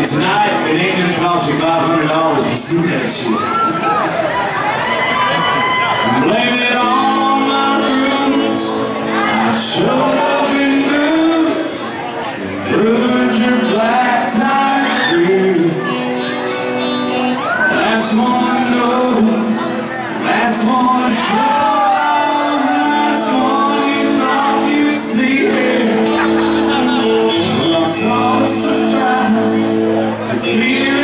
And tonight, it ain't gonna cost you $500 to see that shit. I'm blaming it on my roots. I showed up in boots and ruined your black tie crew. Last one to know, last one to show. Three.